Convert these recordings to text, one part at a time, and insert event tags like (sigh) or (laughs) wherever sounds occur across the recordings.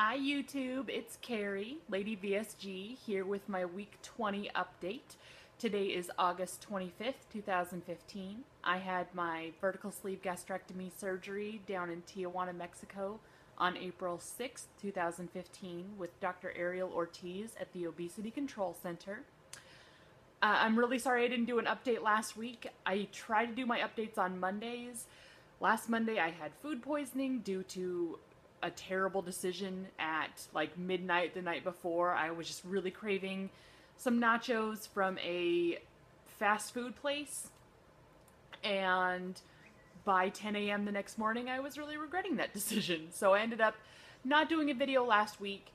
Hi YouTube, it's Carrie, Lady VSG, here with my week 20 update. Today is August 25th, 2015. I had my vertical sleeve gastrectomy surgery down in Tijuana, Mexico on April 6th, 2015 with Dr. Ariel Ortiz at the Obesity Control Center. Uh, I'm really sorry I didn't do an update last week. I try to do my updates on Mondays. Last Monday I had food poisoning due to a terrible decision at like midnight the night before. I was just really craving some nachos from a fast food place. And by 10 a.m. the next morning, I was really regretting that (laughs) decision. So I ended up not doing a video last week.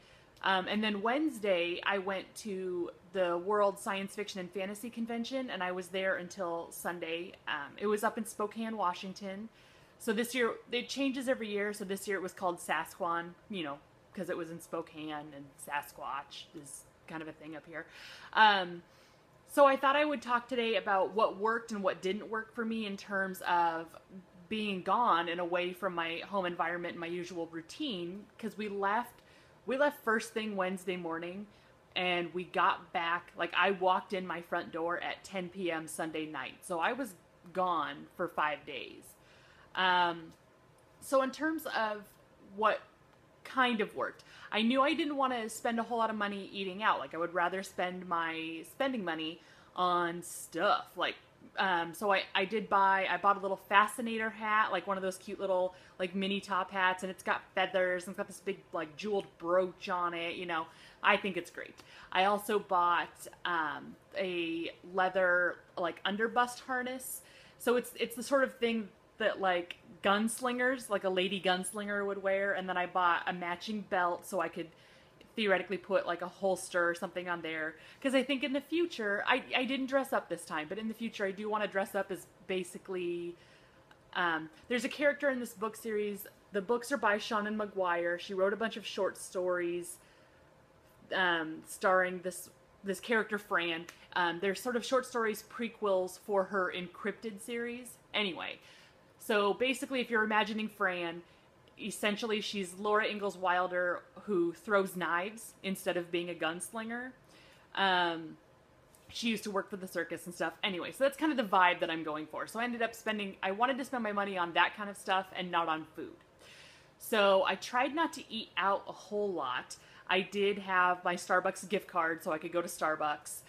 Um, and then Wednesday, I went to the World Science Fiction and Fantasy Convention, and I was there until Sunday. Um, it was up in Spokane, Washington. So this year, it changes every year. So this year it was called Sasquan, you know, because it was in Spokane and Sasquatch is kind of a thing up here. Um, so I thought I would talk today about what worked and what didn't work for me in terms of being gone and away from my home environment and my usual routine because we left we left first thing Wednesday morning and we got back like I walked in my front door at 10 p.m. Sunday night. So I was gone for 5 days. Um, so in terms of what kind of worked, I knew I didn't want to spend a whole lot of money eating out. Like I would rather spend my spending money on stuff. Like um, so I, I did buy I bought a little fascinator hat like one of those cute little like mini top hats and it's got feathers and it's got this big like jeweled brooch on it you know. I think it's great. I also bought um, a leather like underbust harness. So it's it's the sort of thing that like gunslingers, like a lady gunslinger would wear, and then I bought a matching belt so I could theoretically put like a holster or something on there. Because I think in the future I, I didn't dress up this time but in the future I do want to dress up as basically um, there's a character in this book series the books are by Seanan McGuire she wrote a bunch of short stories um, starring this this character Fran. Um, they're sort of short stories prequels for her InCryptid series. Anyway so basically, if you're imagining Fran, essentially she's Laura Ingalls Wilder who throws knives instead of being a gunslinger. Um, she used to work for the circus and stuff. Anyway, so that's kind of the vibe that I'm going for. So I ended up spending, I wanted to spend my money on that kind of stuff and not on food. So I tried not to eat out a whole lot. I did have my Starbucks gift card so I could go to Starbucks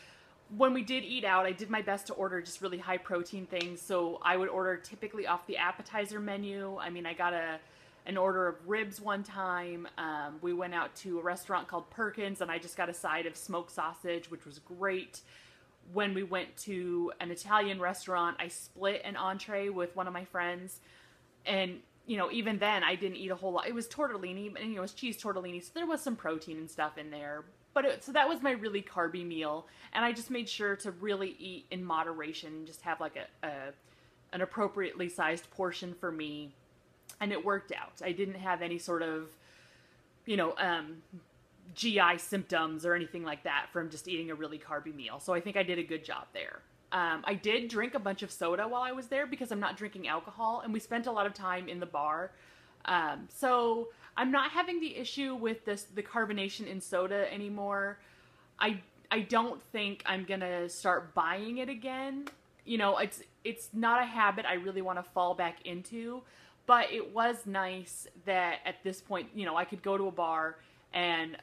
when we did eat out, I did my best to order just really high protein things. So I would order typically off the appetizer menu. I mean, I got a an order of ribs one time. Um, we went out to a restaurant called Perkins, and I just got a side of smoked sausage, which was great. When we went to an Italian restaurant, I split an entree with one of my friends, and you know, even then, I didn't eat a whole lot. It was tortellini, and you know, it was cheese tortellini, so there was some protein and stuff in there. But it, so that was my really carby meal, and I just made sure to really eat in moderation, just have like a, a an appropriately sized portion for me, and it worked out. I didn't have any sort of, you know, um, GI symptoms or anything like that from just eating a really carby meal. So I think I did a good job there. Um, I did drink a bunch of soda while I was there because I'm not drinking alcohol, and we spent a lot of time in the bar. Um, so I'm not having the issue with this the carbonation in soda anymore. I I don't think I'm gonna start buying it again. You know, it's it's not a habit I really want to fall back into, but it was nice that at this point, you know, I could go to a bar and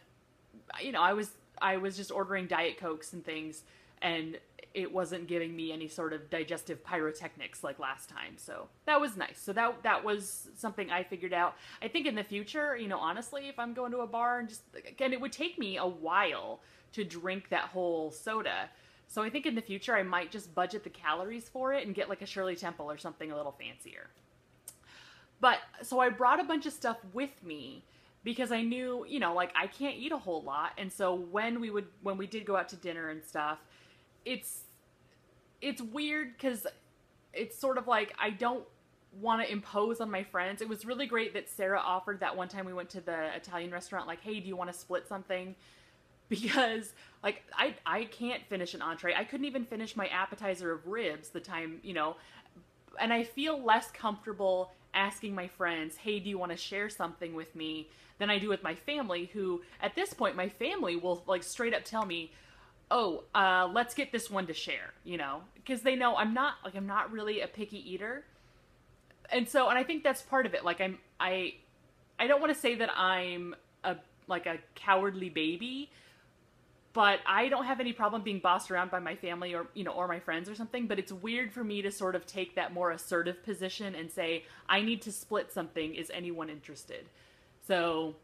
you know, I was I was just ordering diet cokes and things and it wasn't giving me any sort of digestive pyrotechnics like last time. So that was nice. So that that was something I figured out. I think in the future, you know, honestly, if I'm going to a bar and just again, it would take me a while to drink that whole soda. So I think in the future I might just budget the calories for it and get like a Shirley Temple or something a little fancier. But so I brought a bunch of stuff with me because I knew, you know, like I can't eat a whole lot. And so when we would when we did go out to dinner and stuff, it's it's weird because it's sort of like I don't want to impose on my friends. It was really great that Sarah offered that one time we went to the Italian restaurant, like, hey, do you want to split something? (laughs) Because like I I can't finish an entree. I couldn't even finish my appetizer of ribs the time, you know, and I feel less comfortable asking my friends, hey, do you want to share something with me than I do with my family, who at this point, my family will like straight up tell me, oh, uh, let's get this one to share, you know, because they know I'm not like, I'm not really a picky eater. And so, and I think that's part of it. Like, I'm, I, I don't want to say that I'm a, like a cowardly baby, but I don't have any problem being bossed around by my family or you know or my friends or something but it's weird for me to sort of take that more assertive position and say I need to split something is anyone interested so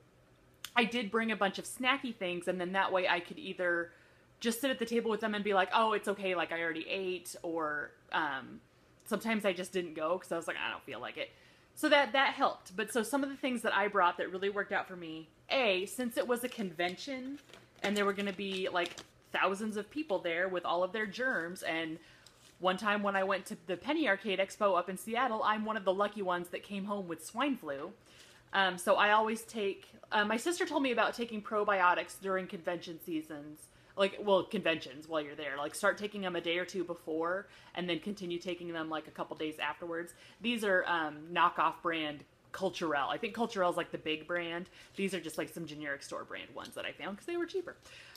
I did bring a bunch of snacky things and then that way I could either just sit at the table with them and be like oh it's okay like I already ate or um, sometimes I just didn't go because I was like I don't feel like it so that that helped but so some of the things that I brought that really worked out for me a since it was a convention and there were going to be like thousands of people there with all of their germs and one time when I went to the Penny Arcade Expo up in Seattle, I'm one of the lucky ones that came home with swine flu. Um, so I always take. Uh, my sister told me about taking probiotics during convention seasons, like well conventions while you're there. Like start taking them a day or two before, and then continue taking them like a couple days afterwards. These are um, knockoff brand Culturelle. I think Culturelle is like the big brand. These are just like some generic store brand ones that I found because they were cheaper.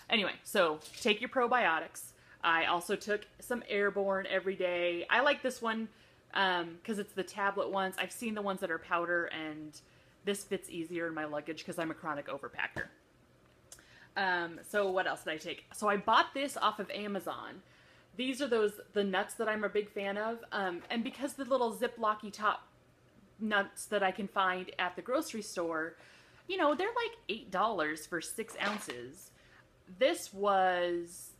Anyway, so take your probiotics. I also took some Airborne every day. I like this one because um, it's the tablet ones. I've seen the ones that are powder, and this fits easier in my luggage because I'm a chronic overpacker. Um, so what else did I take? So I bought this off of Amazon. These are those the nuts that I'm a big fan of, um, and because the little ziplocky top nuts that I can find at the grocery store, you know, they're like eight dollars for six ounces. This was,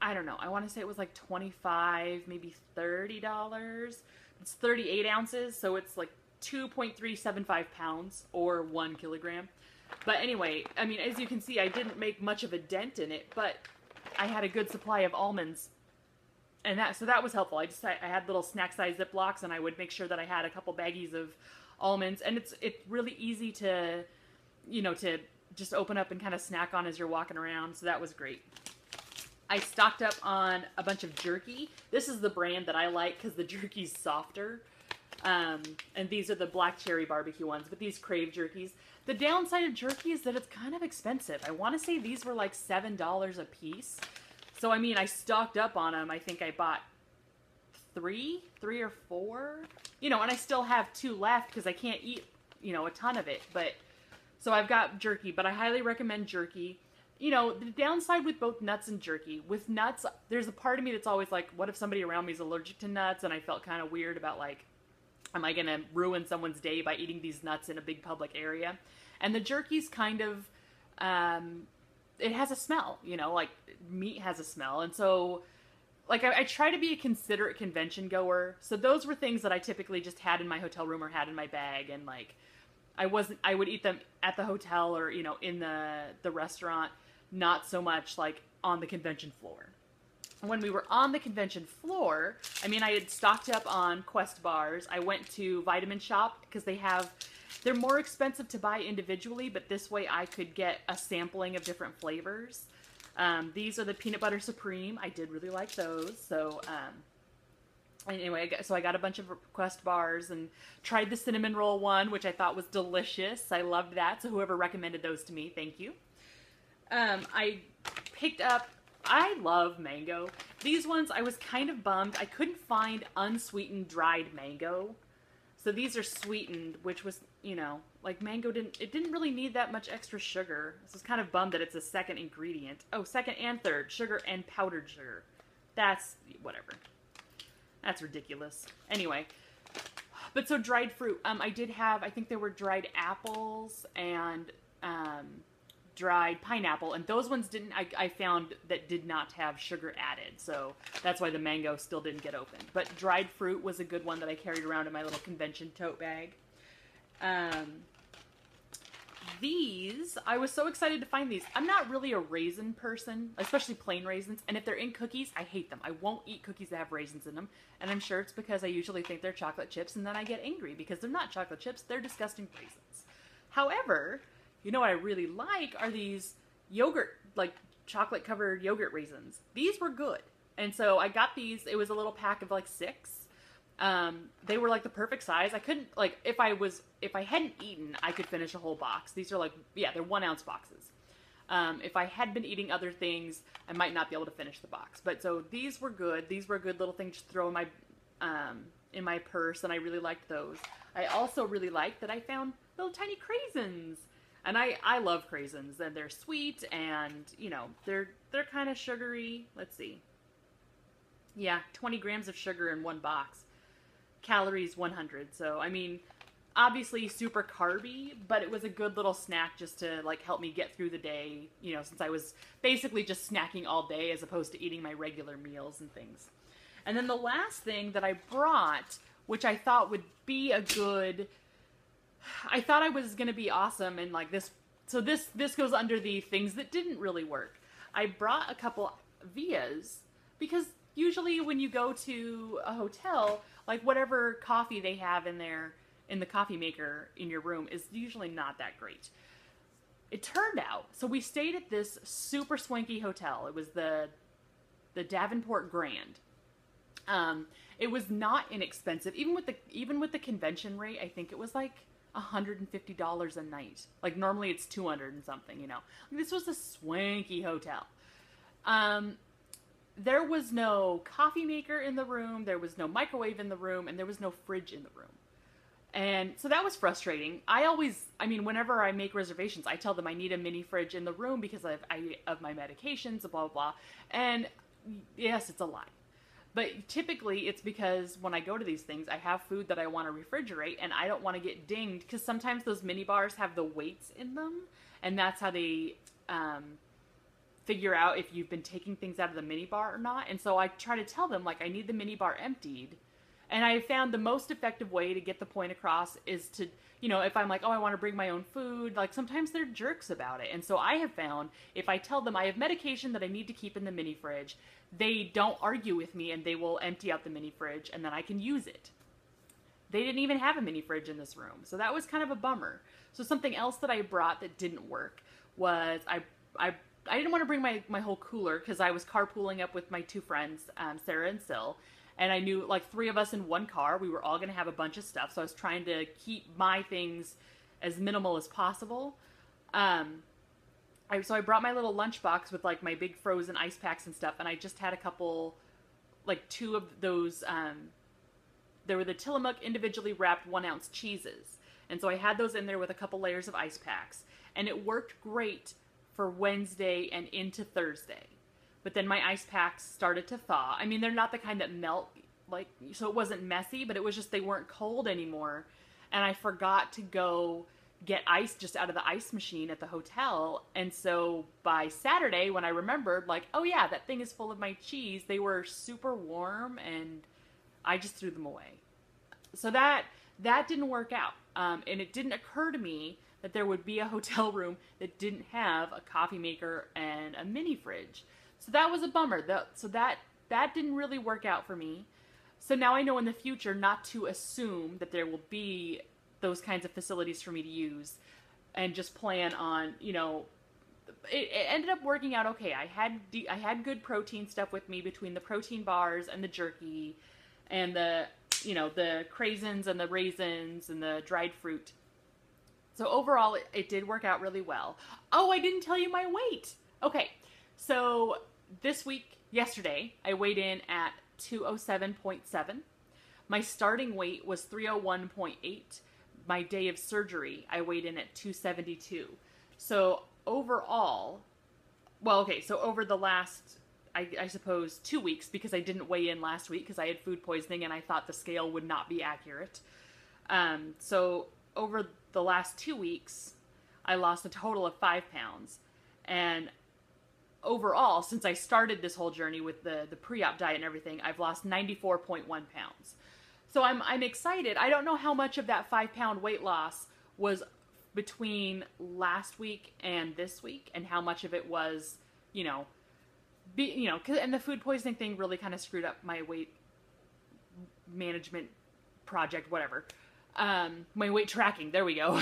I don't know, I want to say it was like twenty five, maybe thirty dollars. It's thirty eight ounces, so it's like two point three seven five pounds or one kilogram. But anyway, I mean, as you can see, I didn't make much of a dent in it, but I had a good supply of almonds and that so that was helpful. I just I, I had little snack size Ziplocs, and I would make sure that I had a couple baggies of almonds, and it's it's really easy to, you know, to just open up and kind of snack on as you're walking around. So that was great. I stocked up on a bunch of jerky. This is the brand that I like because the jerky's softer. Um, and these are the black cherry barbecue ones, but these Krave jerkies. The downside of jerky is that it's kind of expensive. I want to say these were like $7 a piece. So I mean, I stocked up on them. I think I bought three, three or four, you know, and I still have two left because I can't eat, you know, a ton of it. But so I've got jerky, but I highly recommend jerky. You know, the downside with both nuts and jerky, with nuts, there's a part of me that's always like, what if somebody around me is allergic to nuts? And I felt kind of weird about like, am I going to ruin someone's day by eating these nuts in a big public area? And the jerky's kind of, um, it has a smell, you know, like meat has a smell. And so, like, I, I, try to be a considerate convention goer. So those were things that I typically just had in my hotel room or had in my bag. And, like, I wasn't, I would eat them at the hotel or, you know, in the, the restaurant, not so much like on the convention floor. When we were on the convention floor, I mean, I had stocked up on Quest bars. I went to Vitamin Shoppe because they have they're more expensive to buy individually, but this way I could get a sampling of different flavors. Um, these are the peanut butter supreme. I did really like those. So um, anyway, so I got a bunch of Quest bars and tried the cinnamon roll one, which I thought was delicious. I loved that. So whoever recommended those to me, thank you. Um, I picked up. I love mango. These ones I was kind of bummed. I couldn't find unsweetened dried mango. So these are sweetened, which was, you know, like mango didn't, it didn't really need that much extra sugar. So it's kind of bummed that it's a second ingredient. Oh, second and third, sugar and powdered sugar. That's, whatever. That's ridiculous. Anyway, but so dried fruit. Um, I did have, I think there were dried apples and um, dried pineapple, and those ones didn't. I, I found that did not have sugar added, so that's why the mango still didn't get open. But dried fruit was a good one that I carried around in my little convention tote bag. Um, these, I was so excited to find these. I'm not really a raisin person, especially plain raisins. And if they're in cookies, I hate them. I won't eat cookies that have raisins in them. And I'm sure it's because I usually think they're chocolate chips, and then I get angry because they're not chocolate chips, they're disgusting raisins. However, you know what I really like are these yogurt, like chocolate covered yogurt raisins. These were good. And so I got these. It was a little pack of like six. Um, they were like the perfect size. I couldn't like if I was if I hadn't eaten, I could finish a whole box. These are like yeah, they're one ounce boxes. Um, if I had been eating other things, I might not be able to finish the box. But so these were good. These were a good little thing to throw in my um, in my purse, and I really liked those. I also really liked that I found little tiny craisins, and I I love craisins, and they're sweet, and you know they're they're kind of sugary. Let's see. Yeah, 20 grams of sugar in one box. Calories 100. So I mean, obviously super carby, but it was a good little snack just to like help me get through the day, you know, since I was basically just snacking all day as opposed to eating my regular meals and things. And then the last thing that I brought, which I thought would be a good I thought I was going to be awesome and like this so this this goes under the things that didn't really work. I brought a couple Vias because usually when you go to a hotel, like whatever coffee they have in there in the coffee maker in your room is usually not that great. It turned out, so we stayed at this super swanky hotel. It was the the Davenport Grand. Um, it was not inexpensive, even with the even with the convention rate. I think it was like $150 a night. Like normally it's 200 and something, you know. This was a swanky hotel. Um, there was no coffee maker in the room, there was no microwave in the room, and there was no fridge in the room. And so that was frustrating. I always, I mean, whenever I make reservations, I tell them I need a mini fridge in the room because of, I, of my medications, blah, blah, blah. And yes, it's a lie. But typically, it's because when I go to these things, I have food that I want to refrigerate and I don't want to get dinged because sometimes those mini bars have the weights in them. And that's how they um, figure out if you've been taking things out of the mini bar or not. And so I try to tell them, like, I need the mini bar emptied and I found the most effective way to get the point across is to, you know, if I'm like, oh, I want to bring my own food, like sometimes they're jerks about it. And so I have found if I tell them I have medication that I need to keep in the mini fridge, they don't argue with me and they will empty out the mini fridge and then I can use it. They didn't even have a mini fridge in this room. So that was kind of a bummer. So something else that I brought that didn't work was I I I didn't want to bring my, my whole cooler because I was carpooling up with my two friends, um, Sarah and Sil and I knew like three of us in one car, we were all going to have a bunch of stuff. So I was trying to keep my things as minimal as possible. Um, I, so I brought my little lunchbox with like my big frozen ice packs and stuff, and I just had a couple, like two of those. Um, there were the Tillamook individually wrapped one ounce cheeses, and so I had those in there with a couple layers of ice packs, and it worked great for Wednesday and into Thursday. But then my ice packs started to thaw. I mean, they're not the kind that melt, like, so it wasn't messy, but it was just they weren't cold anymore. And I forgot to go get ice just out of the ice machine at the hotel. And so by Saturday, when I remembered, like, oh yeah, that thing is full of my cheese, they were super warm and I just threw them away. So that that didn't work out. Um, and it didn't occur to me that there would be a (laughs) hotel room that didn't have a coffee maker and a mini fridge. So that was a bummer. so that that didn't really work out for me. So now I know in the future not to assume that there will be those kinds of facilities for me to use and just plan on, you know, it, it, ended up working out okay. I had I had good protein stuff with me between the protein bars and the jerky and the you know the craisins and the raisins and the dried fruit. So overall, it, it did work out really well. Oh, I didn't tell you my weight. Okay, so this week, yesterday, I weighed in at 207.7. My starting weight was 301.8. My day of surgery, I weighed in at 272. So overall, well, okay, so over the last, I, I suppose, two weeks, because I didn't weigh in last week because I had food poisoning and I thought the scale would not be accurate. Um, so over the last two weeks, I lost a total of five pounds. And overall, since I started this whole journey with the the pre-op diet and everything, I've lost 94.1 pounds. So I'm I'm excited. I don't know how much of that five pound weight loss was between last week and this week, and how much of it was, you know, be you know, and the food poisoning thing really kind of screwed up my weight management project, whatever. Um, my weight tracking. There we go.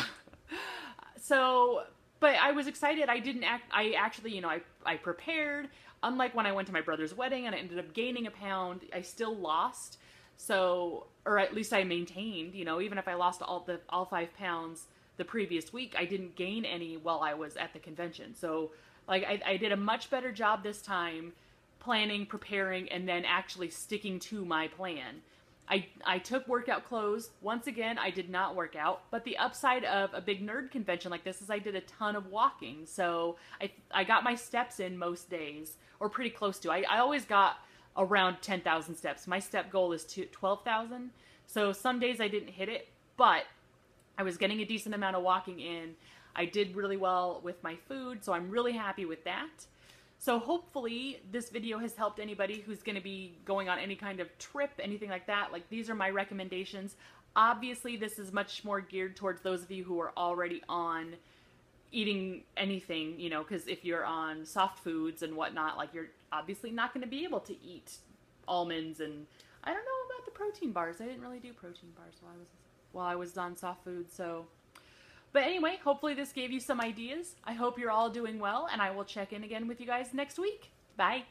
(laughs) so but I was excited. I didn't act. I actually, you know, I I prepared. Unlike when I went to my brother's wedding and I ended up gaining a pound, I still lost. So, or at least I maintained, you know, even if I lost all the all 5 pounds the previous week, I didn't gain any while I was at the convention. So, like I, I did a much better job this time planning, preparing, and then actually sticking to my plan. I, I took workout clothes. Once again, I did not work out, but the upside of a big nerd convention like this is I did a ton of walking. So I, I got my steps in most days, or pretty close to. I, I always got around 10,000 steps. My step goal is to 12,000. So some days I didn't hit it, but I was getting a decent amount of walking in. I did really well with my food, so I'm really happy with that. So hopefully this video has helped anybody who's going to be going on any kind of trip, anything like that. Like these are my recommendations. Obviously this is much more geared towards those of you who are already on eating anything, you know, because if you're on soft foods and whatnot, like you're obviously not going to be able to eat almonds and I don't know about the protein bars. I didn't really do protein bars while I was while I was on soft food, so but anyway, hopefully this gave you some ideas. I hope you're all doing well, and I will check in again with you guys next week. Bye.